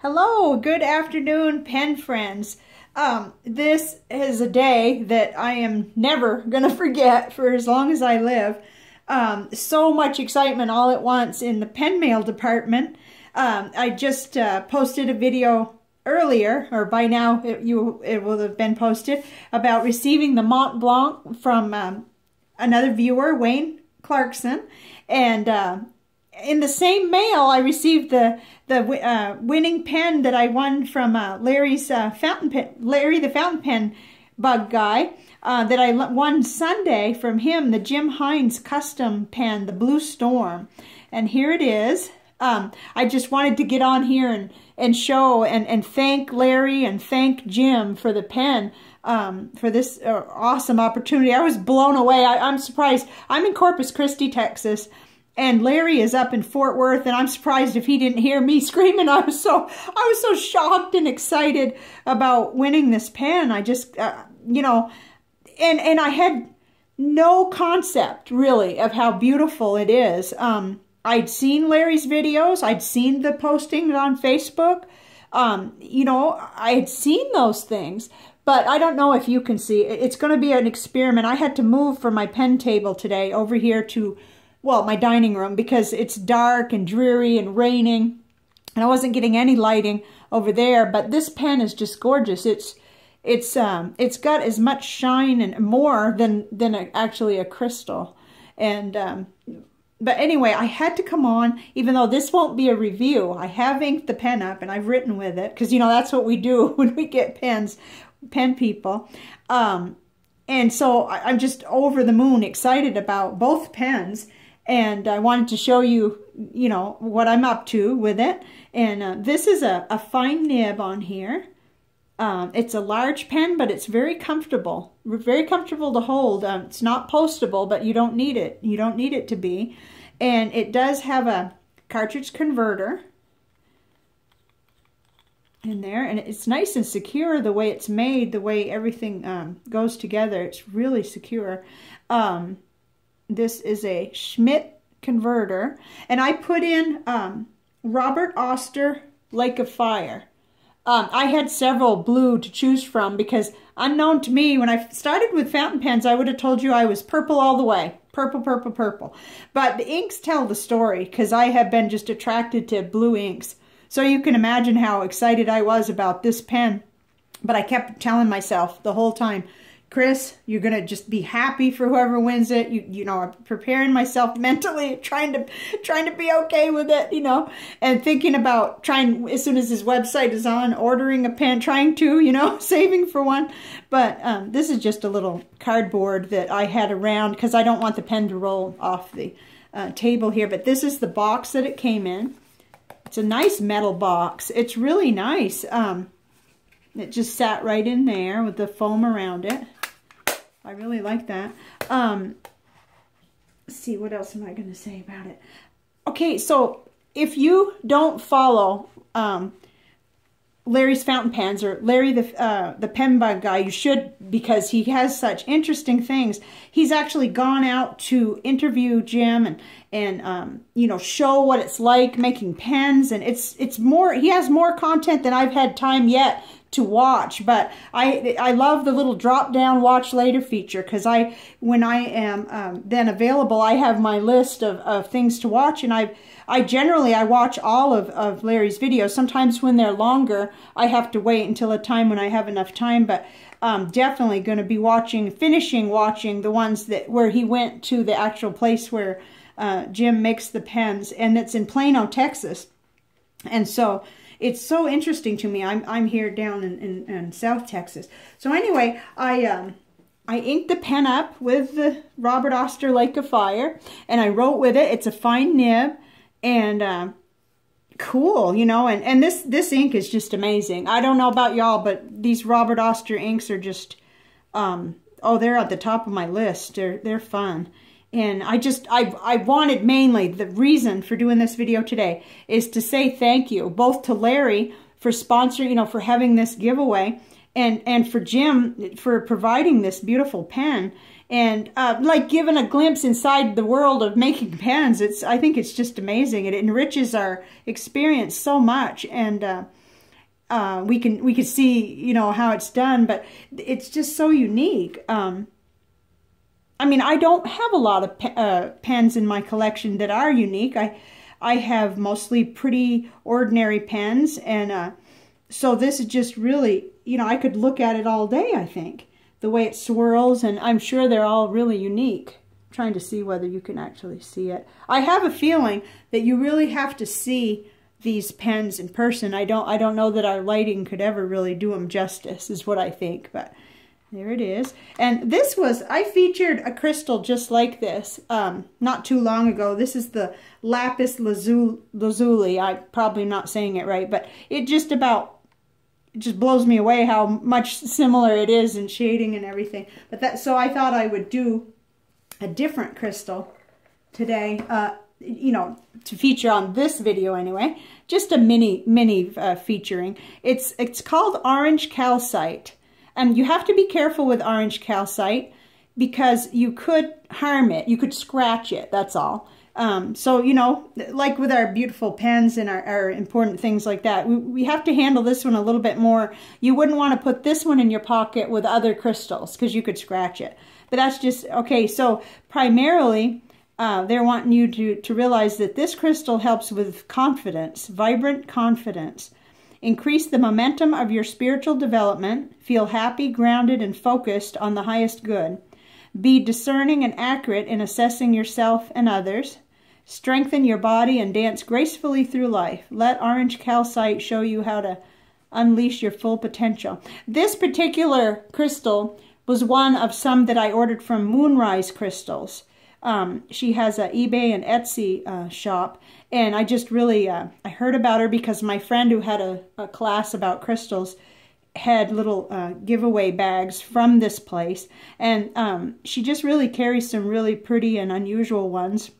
Hello, good afternoon, pen friends. Um, this is a day that I am never going to forget for as long as I live. Um, so much excitement all at once in the pen mail department. Um, I just uh, posted a video earlier, or by now it, you, it will have been posted, about receiving the Mont Blanc from um, another viewer, Wayne Clarkson. And uh, in the same mail, I received the the uh, winning pen that I won from uh, Larry's uh, fountain pen, Larry the fountain pen bug guy uh, that I won Sunday from him, the Jim Hinze custom pen, the Blue Storm. And here it is. Um, I just wanted to get on here and, and show and, and thank Larry and thank Jim for the pen. Um, for this uh, awesome opportunity. I was blown away. I, am surprised. I'm in Corpus Christi, Texas, and Larry is up in Fort Worth, and I'm surprised if he didn't hear me screaming. I was so I was so shocked and excited about winning this pen. I just, uh, you know, and and I had no concept really of how beautiful it is. Um, I'd seen Larry's videos. I'd seen the postings on Facebook. Um, you know, I had seen those things, but I don't know if you can see. It's going to be an experiment. I had to move from my pen table today over here to well, my dining room because it's dark and dreary and raining and I wasn't getting any lighting over there. But this pen is just gorgeous. It's it's um it's got as much shine and more than than a, actually a crystal. And um, but anyway, I had to come on, even though this won't be a review. I have inked the pen up and I've written with it because you know that's what we do when we get pens, pen people. Um, and so I, I'm just over the moon excited about both pens and I wanted to show you, you know, what I'm up to with it. And uh, this is a, a fine nib on here. Um, it's a large pen, but it's very comfortable. Very comfortable to hold. Um, it's not postable, but you don't need it. You don't need it to be. And it does have a cartridge converter in there. And it's nice and secure the way it's made, the way everything um, goes together. It's really secure. Um, this is a Schmidt converter. And I put in um, Robert Oster Lake of Fire. Um, I had several blue to choose from because unknown to me, when I started with fountain pens, I would have told you I was purple all the way. Purple, purple, purple. But the inks tell the story because I have been just attracted to blue inks. So you can imagine how excited I was about this pen. But I kept telling myself the whole time, Chris, you're going to just be happy for whoever wins it. You, you know, I'm preparing myself mentally, trying to, trying to be okay with it, you know, and thinking about trying, as soon as his website is on, ordering a pen, trying to, you know, saving for one. But um, this is just a little cardboard that I had around because I don't want the pen to roll off the uh, table here. But this is the box that it came in. It's a nice metal box. It's really nice. Um, it just sat right in there with the foam around it. I really like that. Um, see, what else am I going to say about it? Okay, so if you don't follow um, Larry's fountain pens or Larry the uh, the pen bug guy, you should because he has such interesting things. He's actually gone out to interview Jim and and um, you know show what it's like making pens and it's it's more he has more content than I've had time yet to watch. But I I love the little drop down watch later feature because I when I am um, then available, I have my list of, of things to watch, and I I generally I watch all of, of Larry's videos. Sometimes when they're longer, I have to wait until a time when I have enough time, but. Um, definitely going to be watching, finishing watching the ones that where he went to the actual place where uh, Jim makes the pens, and it's in Plano, Texas. And so it's so interesting to me. I'm, I'm here down in, in, in South Texas. So anyway, I... Um, I inked the pen up with the Robert Oster Lake of Fire, and I wrote with it. It's a fine nib, and uh, cool, you know. And, and this, this ink is just amazing. I don't know about y'all, but these Robert Oster inks are just, um, oh, they're at the top of my list. They're, they're fun. And I just, I, I wanted mainly, the reason for doing this video today is to say thank you, both to Larry for sponsoring, you know, for having this giveaway, and, and for Jim for providing this beautiful pen, and uh, like giving a glimpse inside the world of making pens. It's, I think it's just amazing. It enriches our experience so much, and uh, uh, we can we can see you know how it's done, but it's just so unique. Um, I mean, I don't have a lot of pe uh, pens in my collection that are unique. I I have mostly pretty ordinary pens, and uh, so this is just really you know I could look at it all day. I think the way it swirls, and I'm sure they're all really unique. I'm trying to see whether you can actually see it. I have a feeling that you really have to see these pens in person. I don't I don't know that our lighting could ever really do them justice is what I think, but there it is. And this was, I featured a crystal just like this um, not too long ago. This is the Lapis Lazuli. I'm probably not saying it right, but it just about, it just blows me away how much similar it is in shading and everything. But that, so I thought I would do a different crystal today. Uh, you know, to feature on this video anyway, just a mini, mini uh, featuring. It's, it's called Orange Calcite. And you have to be careful with orange calcite because you could harm it. You could scratch it, that's all. Um, so, you know, like with our beautiful pens and our, our important things like that, we, we have to handle this one a little bit more. You wouldn't want to put this one in your pocket with other crystals because you could scratch it. But that's just, okay, so primarily uh, they're wanting you to, to realize that this crystal helps with confidence, vibrant confidence. Increase the momentum of your spiritual development. Feel happy, grounded, and focused on the highest good. Be discerning and accurate in assessing yourself and others. Strengthen your body and dance gracefully through life. Let orange calcite show you how to unleash your full potential. This particular crystal was one of some that I ordered from Moonrise Crystals. Um, she has an eBay and Etsy uh, shop, and I just really, uh, I heard about her because my friend who had a, a class about crystals had little uh, giveaway bags from this place, and um, she just really carries some really pretty and unusual ones.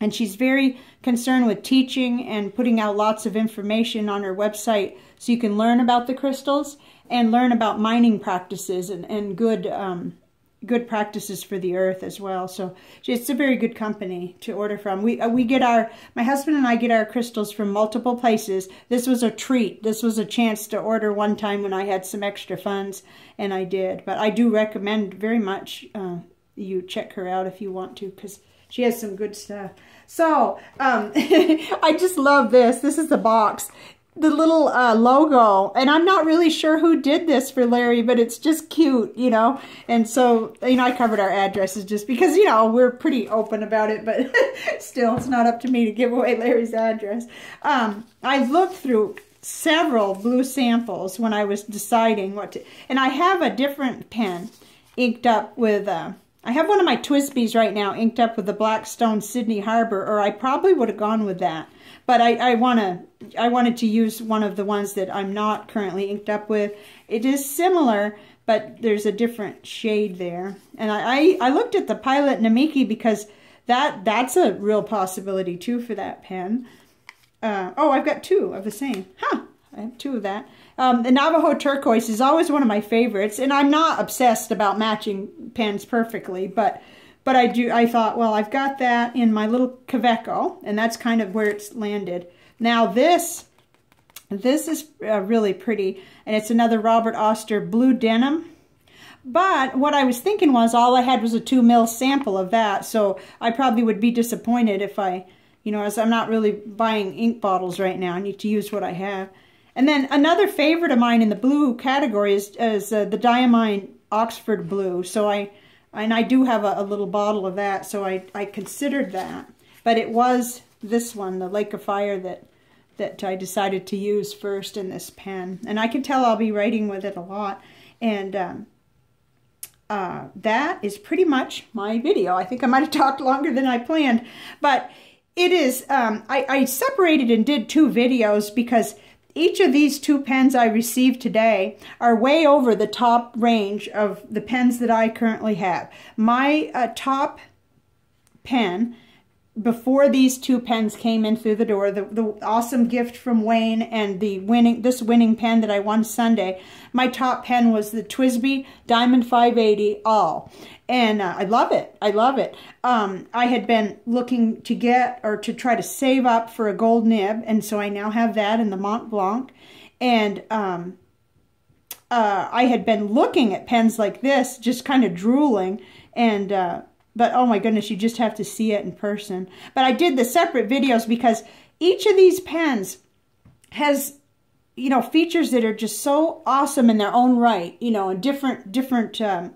And she's very concerned with teaching and putting out lots of information on her website so you can learn about the crystals and learn about mining practices and, and good um, good practices for the earth as well. So it's a very good company to order from. We uh, we get our my husband and I get our crystals from multiple places. This was a treat. This was a chance to order one time when I had some extra funds, and I did. But I do recommend very much uh, you check her out if you want to because she has some good stuff. So um, I just love this. This is the box the little uh, logo. And I'm not really sure who did this for Larry, but it's just cute, you know. And so, you know, I covered our addresses just because, you know, we're pretty open about it, but still, it's not up to me to give away Larry's address. Um, I looked through several blue samples when I was deciding what to, and I have a different pen inked up with, uh, I have one of my TWSBIs right now inked up with the Blackstone Sydney Harbor, or I probably would have gone with that. But I, I want to, I wanted to use one of the ones that I'm not currently inked up with. It is similar, but there's a different shade there. And I, I, I looked at the Pilot Namiki because that that's a real possibility too for that pen. Uh, oh, I've got two of the same. Huh, I have two of that. Um, the Navajo turquoise is always one of my favorites, and I'm not obsessed about matching pens perfectly, but but I do. I thought, well, I've got that in my little Kaweco, and that's kind of where it's landed. Now this, this is uh, really pretty, and it's another Robert Oster blue denim. But what I was thinking was all I had was a two mil sample of that, so I probably would be disappointed if I, you know, as I'm not really buying ink bottles right now. I need to use what I have. And then another favorite of mine in the blue category is, is uh, the Diamine Oxford Blue. So I and I do have a, a, little bottle of that, so I, I considered that. But it was this one, the Lake of Fire, that, that I decided to use first in this pen. And I can tell I'll be writing with it a lot. And um, uh, that is pretty much my video. I think I might have talked longer than I planned. But it is, um, I, I separated and did two videos because each of these two pens I received today are way over the top range of the pens that I currently have. My uh, top pen before these two pens came in through the door, the, the awesome gift from Wayne and the winning this winning pen that I won Sunday, my top pen was the TWSBI Diamond 580 All. And uh, I love it. I love it. Um, I had been looking to get or to try to save up for a gold nib, and so I now have that in the Mont Blanc. And um, uh, I had been looking at pens like this, just kind of drooling. And, uh, but oh my goodness, you just have to see it in person. But I did the separate videos because each of these pens has you know features that are just so awesome in their own right you know and different different um,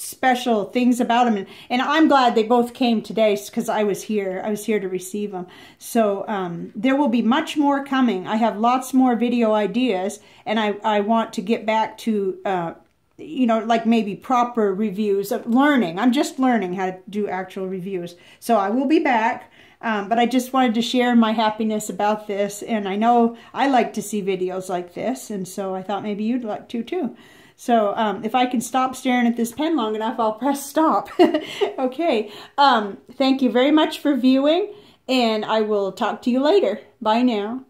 special things about them. And, and I'm glad they both came today because I was here. I was here to receive them. So um, there will be much more coming. I have lots more video ideas and I, I want to get back to, uh, you know, like maybe proper reviews of learning. I'm just learning how to do actual reviews. So I will be back. Um, but I just wanted to share my happiness about this. And I know I like to see videos like this. And so I thought maybe you'd like to too. So um, if I can stop staring at this pen long enough, I'll press stop. okay. Um, thank you very much for viewing, and I will talk to you later. Bye now.